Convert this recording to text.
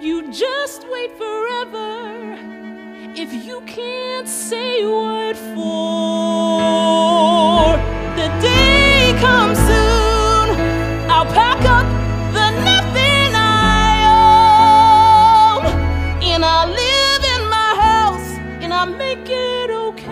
You just wait forever if you can't say what for the day comes soon. I'll pack up the nothing I own and I'll live in my house and I'll make it okay.